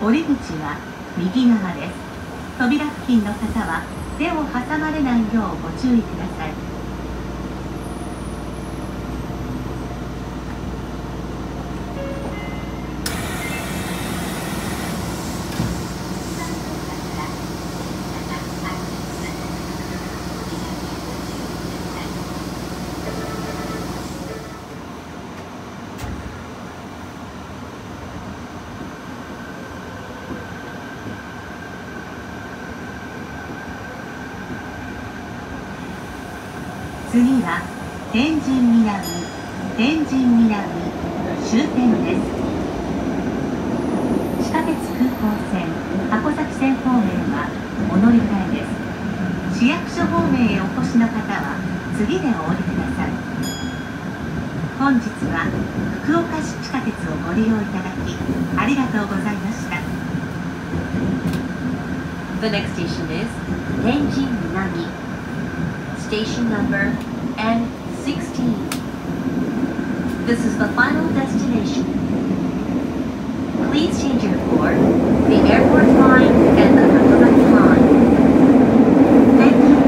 降り口は右側です。扉付近の方は手を挟まれないようご注意ください。次は天神南天神南終点です。地下鉄空港線箱崎線方面はお乗り換えです。市役所方面へお越しの方は次でお降りください。本日は福岡市地下鉄をご利用いただきありがとうございました。The next station is Tenjin Minami. Station number N16. This is the final destination. Please change your for the airport line and the Hakodate line. Thank you.